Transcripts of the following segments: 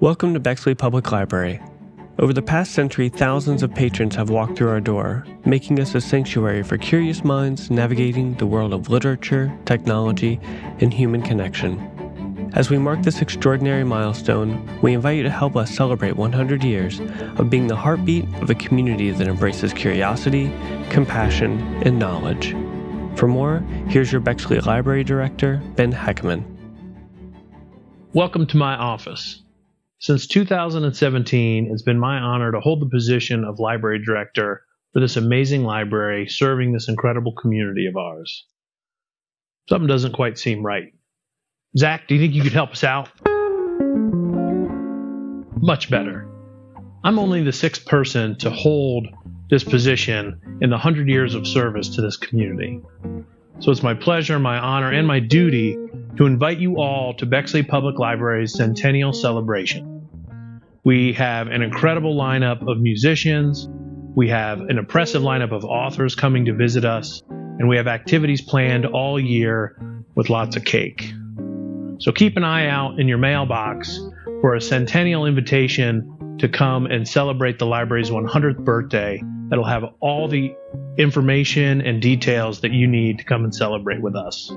Welcome to Bexley Public Library. Over the past century, thousands of patrons have walked through our door, making us a sanctuary for curious minds navigating the world of literature, technology, and human connection. As we mark this extraordinary milestone, we invite you to help us celebrate 100 years of being the heartbeat of a community that embraces curiosity, compassion, and knowledge. For more, here's your Bexley Library Director, Ben Heckman. Welcome to my office. Since 2017, it's been my honor to hold the position of library director for this amazing library serving this incredible community of ours. Something doesn't quite seem right. Zakk, do you think you could help us out? Much better. I'm only the sixth person to hold this position in the 100 years of service to this community. So it's my pleasure, my honor, and my duty to invite you all to Bexley Public Library's centennial celebration. We have an incredible lineup of musicians, we have an impressive lineup of authors coming to visit us, and we have activities planned all year with lots of cake. So keep an eye out in your mailbox for a centennial invitation to come and celebrate the library's 100th birthday that'll have all the information and details that you need to come and celebrate with us.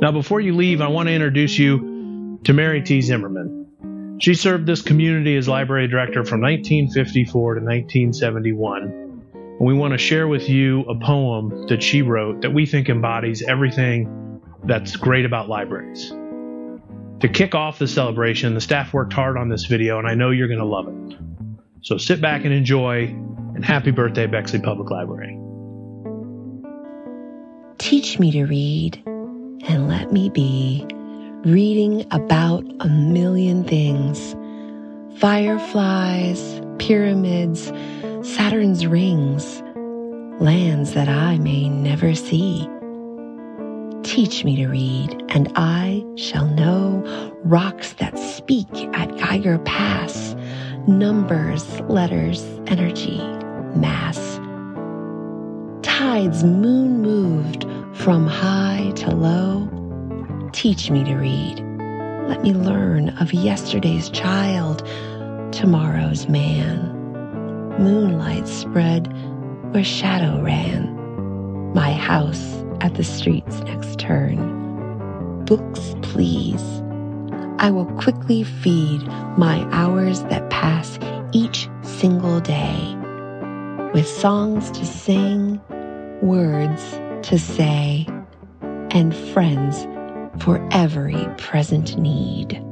Now, before you leave, I want to introduce you to Mary T. Zimmerman. She served this community as library director from 1954 to 1971. And we want to share with you a poem that she wrote that we think embodies everything that's great about libraries. To kick off the celebration, the staff worked hard on this video, and I know you're going to love it. So sit back and enjoy, and happy birthday, Bexley Public Library. Teach me to read and let me be reading about a million things fireflies, pyramids, Saturn's rings, lands that I may never see. Teach me to read, and I shall know rocks that speak at Geiger Pass, numbers, letters, energy, mass. Tides moon moved from high to low. Teach me to read. Let me learn of yesterday's child, tomorrow's man. Moonlight spread where shadow ran. My house at the street's next turn. Books, please. I will quickly feed my hours that pass each single day with songs to sing, words to say, and friends for every present need.